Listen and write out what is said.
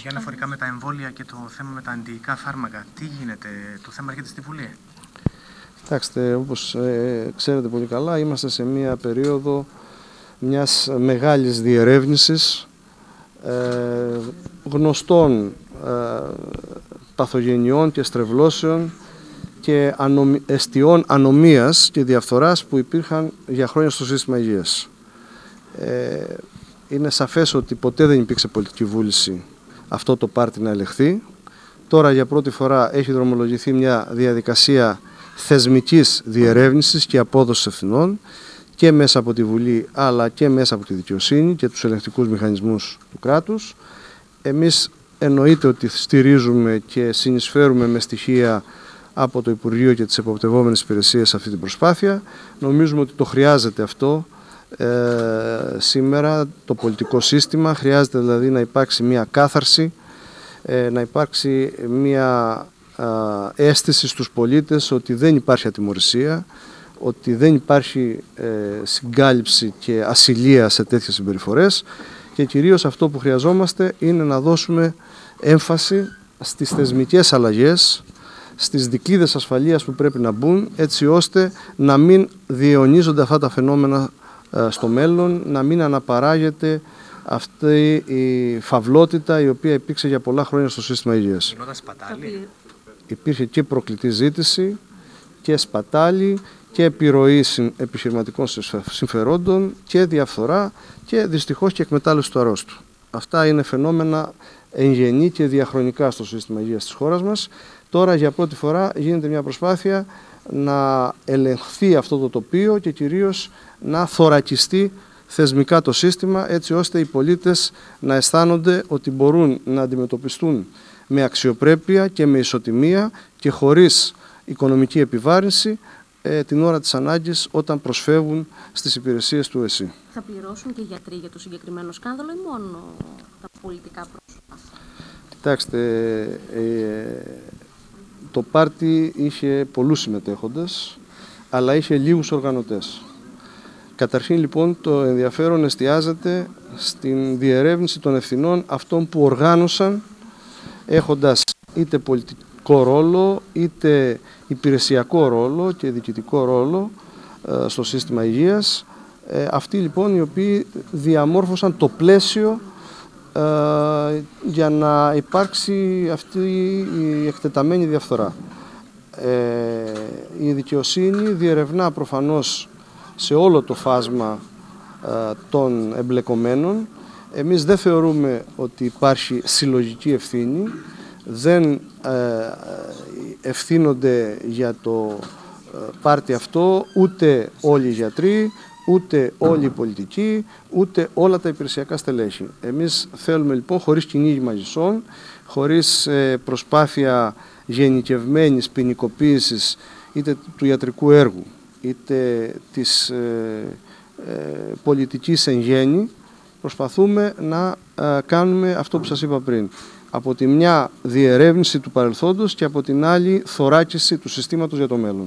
Για αναφορικά με τα εμβόλια και το θέμα με τα αντιϊκά φάρμακα, τι γίνεται, το θέμα έρχεται στη Βουλή. Κοιτάξτε, όπως ε, ξέρετε πολύ καλά, είμαστε σε μια περίοδο μιας μεγάλης διερεύνησης ε, γνωστών ε, παθογενειών και στρεβλώσεων και ανομι... αιστιών ανομίας και διαφθοράς που υπήρχαν για χρόνια στο σύστημα υγείας. Ε, είναι σαφές ότι ποτέ δεν υπήρξε πολιτική βούληση αυτό το πάρτι να ελεγχθεί. Τώρα για πρώτη φορά έχει δρομολογηθεί μια διαδικασία θεσμικής διερεύνησης και απόδοσης ευθυνών και μέσα από τη Βουλή αλλά και μέσα από τη δικαιοσύνη και τους ελεγκτικούς μηχανισμούς του κράτους. Εμείς εννοείται ότι στηρίζουμε και συνεισφέρουμε με στοιχεία από το Υπουργείο και τις εποπτευόμενες υπηρεσίες αυτή την προσπάθεια. Νομίζουμε ότι το χρειάζεται αυτό ε, σήμερα το πολιτικό σύστημα. Χρειάζεται δηλαδή να υπάρξει μια κάθαρση, ε, να υπάρξει μια αίσθηση στους πολίτες ότι δεν υπάρχει ατιμορρησία, ότι δεν υπάρχει ε, συγκάλυψη και ασυλία σε τέτοιες συμπεριφορές και κυρίως αυτό που χρειαζόμαστε είναι να δώσουμε έμφαση στις θεσμικές αλλαγές, στις δικλείδες ασφαλείας που πρέπει να μπουν έτσι ώστε να μην διαιωνίζονται αυτά τα φαινόμενα ε, στο μέλλον, να μην αναπαράγεται αυτή η φαυλότητα η οποία υπήρξε για πολλά χρόνια στο σύστημα υγείας. Υπήρχε και προκλητή ζήτηση και σπατάλη και επιρροή επιχειρηματικών συμφερόντων και διαφθορά και δυστυχώς και εκμετάλλευση του αρρώστου. Αυτά είναι φαινόμενα εγγενή και διαχρονικά στο σύστημα υγείας της χώρας μας. Τώρα για πρώτη φορά γίνεται μια προσπάθεια να ελεγχθεί αυτό το τοπίο και κυρίως να θωρακιστεί θεσμικά το σύστημα έτσι ώστε οι πολίτες να αισθάνονται ότι μπορούν να αντιμετωπιστούν με αξιοπρέπεια και με ισοτιμία και χωρίς οικονομική επιβάρυνση ε, την ώρα της ανάγκης όταν προσφεύγουν στις υπηρεσίες του ΕΣΥ. Θα πληρώσουν και οι γιατροί για το συγκεκριμένο σκάνδαλο ή μόνο τα πολιτικά πρόσωπα; Κοιτάξτε, ε, το πάρτι είχε πολλούς συμμετέχοντες, αλλά είχε λίγους οργανωτές. Καταρχήν λοιπόν το ενδιαφέρον εστιάζεται στην διερεύνηση των ευθυνών αυτών που οργάνωσαν έχοντας είτε πολιτικό ρόλο είτε υπηρεσιακό ρόλο και διοικητικό ρόλο ε, στο σύστημα υγείας. Ε, αυτοί λοιπόν οι οποίοι διαμόρφωσαν το πλαίσιο ε, για να υπάρξει αυτή η εκτεταμένη διαφθορά. Η δικαιοσύνη διερευνά προφανώς σε όλο το φάσμα των εμπλεκομένων. Εμείς δεν θεωρούμε ότι υπάρχει συλλογική ευθύνη, δεν ευθύνονται για το ε, πάρτι αυτό ούτε όλοι οι γιατροί, ούτε όλοι οι πολιτικοί, ούτε όλα τα υπηρεσιακά στελέχη. Εμείς θέλουμε λοιπόν χωρίς κυνήγι μαζισσών, χωρίς ε, προσπάθεια γενικευμένης ποινικοποίησης είτε του ιατρικού έργου, είτε της ε, πολιτικής εν γέννη, προσπαθούμε να κάνουμε αυτό που σας είπα πριν από τη μια διερεύνηση του παρελθόντος και από την άλλη θωράκιση του συστήματος για το μέλλον.